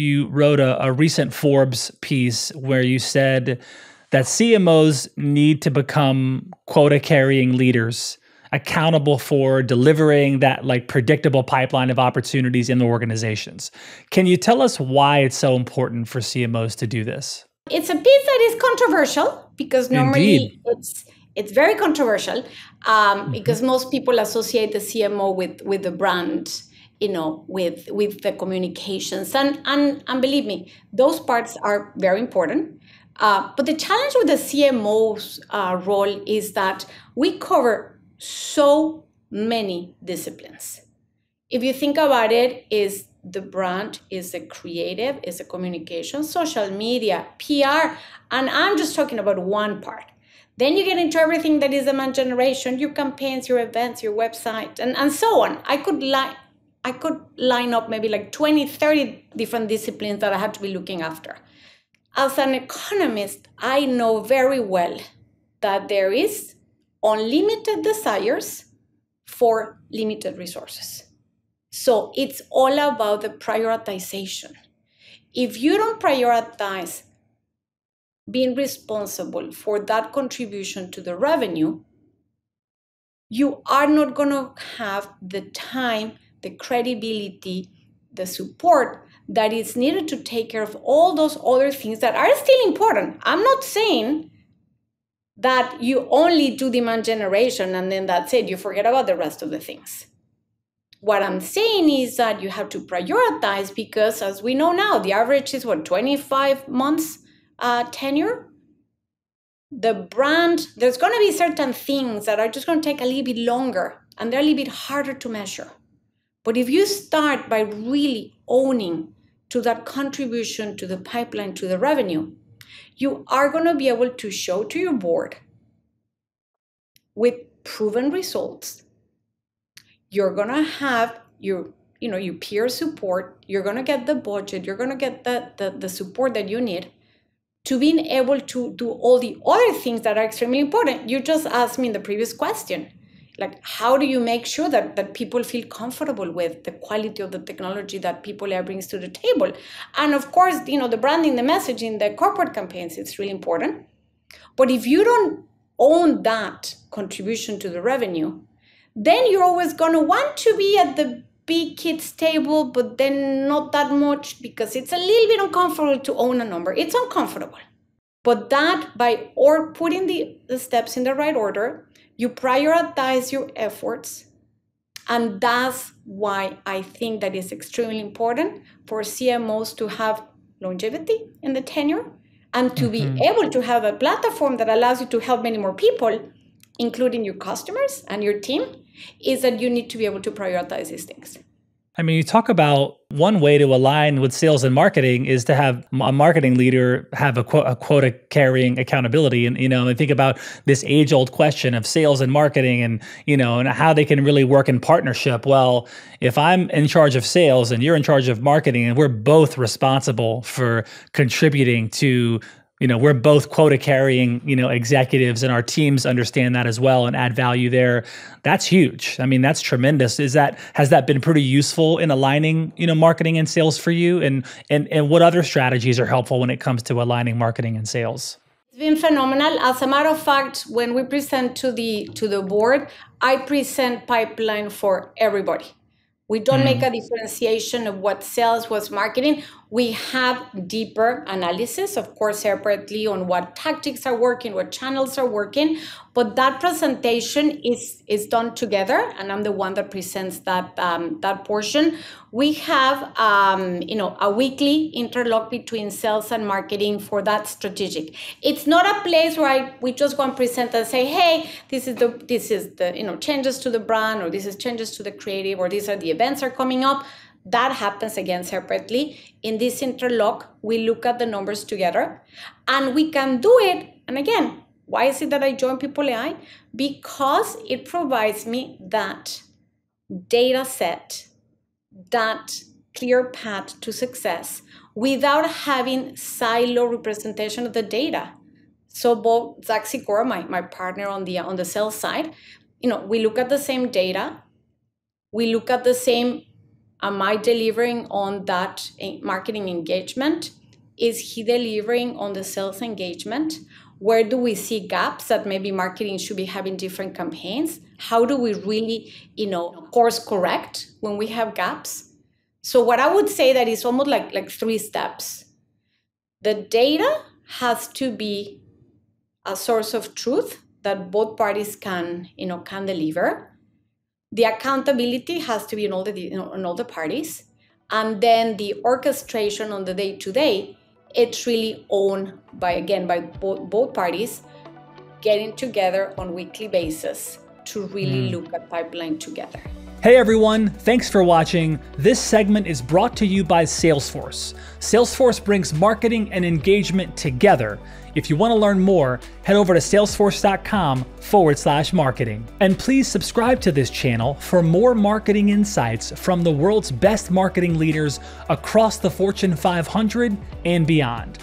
you wrote a, a recent Forbes piece where you said that CMOs need to become quota carrying leaders accountable for delivering that like predictable pipeline of opportunities in the organizations. Can you tell us why it's so important for CMOs to do this? It's a piece that is controversial because normally Indeed. it's it's very controversial um, mm-hmm. because most people associate the CMO with with the brand you know with with the communications and and, and believe me those parts are very important uh, but the challenge with the cmo's uh, role is that we cover so many disciplines. If you think about it, is the brand, is the creative, is the communication, social media, PR, and I'm just talking about one part. Then you get into everything that is demand generation, your campaigns, your events, your website, and, and so on. I could line I could line up maybe like 20, 30 different disciplines that I have to be looking after. As an economist, I know very well that there is unlimited desires for limited resources. So it's all about the prioritization. If you don't prioritize being responsible for that contribution to the revenue, you are not going to have the time, the credibility, the support that is needed to take care of all those other things that are still important. I'm not saying that you only do demand generation and then that's it, you forget about the rest of the things. What I'm saying is that you have to prioritize because, as we know now, the average is what, 25 months uh, tenure? The brand, there's going to be certain things that are just going to take a little bit longer and they're a little bit harder to measure. But if you start by really owning to that contribution to the pipeline, to the revenue, you are going to be able to show to your board with proven results. You're going to have your you know your peer support. You're going to get the budget. You're going to get the, the, the support that you need to being able to do all the other things that are extremely important. You just asked me in the previous question like how do you make sure that, that people feel comfortable with the quality of the technology that People AI brings to the table? And of course you know the branding the messaging the corporate campaigns it's really important. But if you don't own that contribution to the revenue then you're always going to want to be at the big kids table but then not that much because it's a little bit uncomfortable to own a number. It's uncomfortable but that by or putting the, the steps in the right order you prioritize your efforts. And that's why I think that is extremely important for CMOs to have longevity in the tenure and to mm-hmm. be able to have a platform that allows you to help many more people, including your customers and your team, is that you need to be able to prioritize these things. I mean, you talk about one way to align with sales and marketing is to have a marketing leader have a, a quota carrying accountability. And, you know, and think about this age old question of sales and marketing and, you know, and how they can really work in partnership. Well, if I'm in charge of sales and you're in charge of marketing and we're both responsible for contributing to you know we're both quota carrying you know executives and our teams understand that as well and add value there. That's huge. I mean that's tremendous. Is that has that been pretty useful in aligning you know marketing and sales for you? And and and what other strategies are helpful when it comes to aligning marketing and sales? It's been phenomenal. As a matter of fact when we present to the to the board i present pipeline for everybody. We don't mm. make a differentiation of what sales was marketing. We have deeper analysis, of course, separately on what tactics are working, what channels are working. But that presentation is is done together, and I'm the one that presents that um, that portion. We have um, you know a weekly interlock between sales and marketing for that strategic. It's not a place where I, we just go and present and say, hey, this is the this is the you know changes to the brand, or this is changes to the creative, or these are the events are coming up. That happens again separately. In this interlock, we look at the numbers together, and we can do it. And again, why is it that I join People AI? Because it provides me that data set that clear path to success without having silo representation of the data. So both Zach Sikora, my, my partner on the on the sales side, you know, we look at the same data, we look at the same am I delivering on that marketing engagement? Is he delivering on the sales engagement? Where do we see gaps that maybe marketing should be having different campaigns? How do we really, you know, course correct when we have gaps? So what I would say that is almost like like three steps. The data has to be a source of truth that both parties can, you know, can deliver. The accountability has to be in all the you know, on all the parties, and then the orchestration on the day to day it's really owned by again by both, both parties getting together on weekly basis to really mm. look at pipeline together Hey everyone, thanks for watching. This segment is brought to you by Salesforce. Salesforce brings marketing and engagement together. If you want to learn more, head over to salesforce.com forward slash marketing. And please subscribe to this channel for more marketing insights from the world's best marketing leaders across the Fortune 500 and beyond.